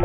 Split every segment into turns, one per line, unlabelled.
卡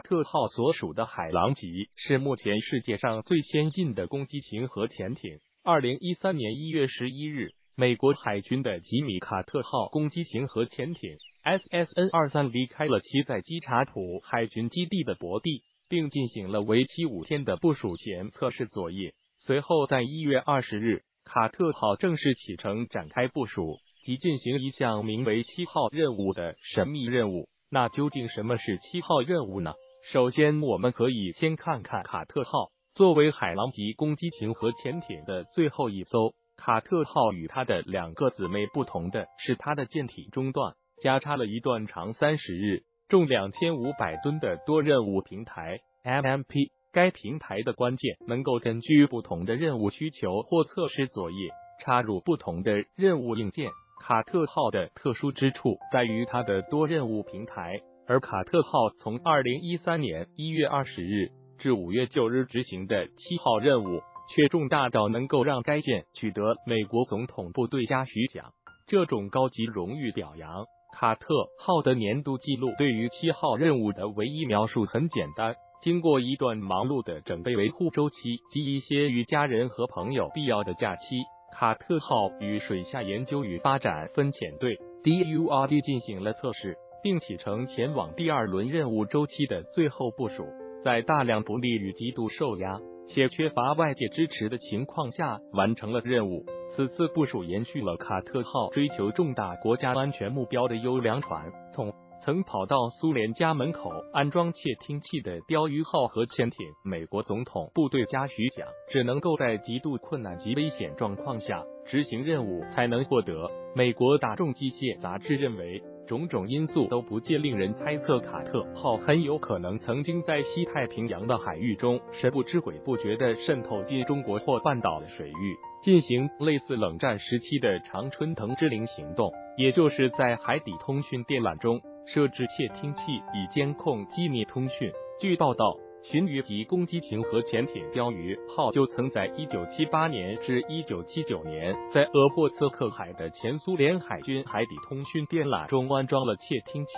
特号所属的海狼级是目前世界上最先进的攻击型核潜艇。二零一三年一月十一日，美国海军的吉米卡特号攻击型核潜艇 SSN 二三离开了其在基查普海军基地的泊地，并进行了为期五天的部署前测试作业。随后，在一月二十日，卡特号正式启程展开部署及进行一项名为“七号任务”的神秘任务。那究竟什么是七号任务呢？首先，我们可以先看看卡特号作为海狼级攻击型核潜艇的最后一艘。卡特号与它的两个姊妹不同的是，它的舰体中段加插了一段长三十日、重两千五百吨的多任务平台 （MMP）。该平台的关键能够根据不同的任务需求或测试作业，插入不同的任务硬件。卡特号的特殊之处在于它的多任务平台，而卡特号从二零一三年一月二十日至五月九日执行的七号任务，却重大到能够让该舰取得美国总统部队嘉许奖这种高级荣誉表扬。卡特号的年度记录对于七号任务的唯一描述很简单：经过一段忙碌的准备维护周期及一些与家人和朋友必要的假期。卡特号与水下研究与发展分遣队 （DURD） 进行了测试，并启程前往第二轮任务周期的最后部署。在大量不利与极度受压且缺乏外界支持的情况下，完成了任务。此次部署延续了卡特号追求重大国家安全目标的优良传统。曾跑到苏联家门口安装窃听器的钓鱼号核潜艇，美国总统部队嘉许奖只能够在极度困难及危险状况下执行任务才能获得。美国大众机械杂志认为，种种因素都不禁令人猜测卡特号很有可能曾经在西太平洋的海域中神不知鬼不觉地渗透进中国或半岛的水域，进行类似冷战时期的常春藤之灵行动，也就是在海底通讯电缆中。设置窃听器以监控机密通讯。据报道，巡鱼级攻击型核潜艇鲷鱼号就曾在一九七八年至一九七九年在鄂霍次克海的前苏联海军海底通讯电缆中安装了窃听器。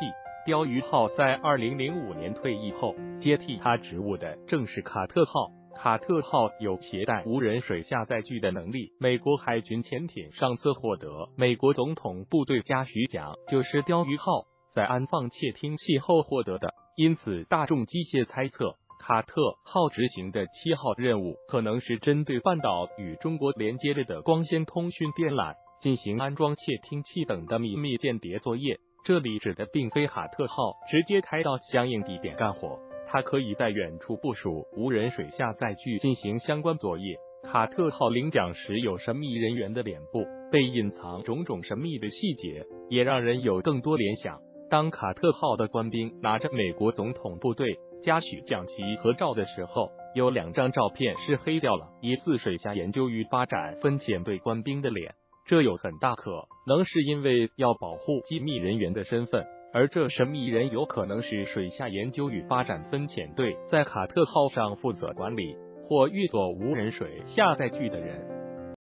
鲷鱼号在二零零五年退役后，接替他职务的正是卡特号。卡特号有携带无人水下载具的能力。美国海军潜艇上次获得美国总统部队嘉许奖，就是钓鱼号。在安放窃听器后获得的，因此大众机械猜测，卡特号执行的七号任务可能是针对半岛与中国连接着的光纤通讯电缆进行安装窃听器等的秘密间谍作业。这里指的并非卡特号直接开到相应地点干活，它可以在远处部署无人水下载具进行相关作业。卡特号领奖时有神秘人员的脸部被隐藏，种种神秘的细节也让人有更多联想。当卡特号的官兵拿着美国总统部队嘉许奖旗合照的时候，有两张照片是黑掉了，疑似水下研究与发展分遣队官兵的脸。这有很大可能是因为要保护机密人员的身份，而这神秘人有可能是水下研究与发展分遣队在卡特号上负责管理或运作无人水下载具的人。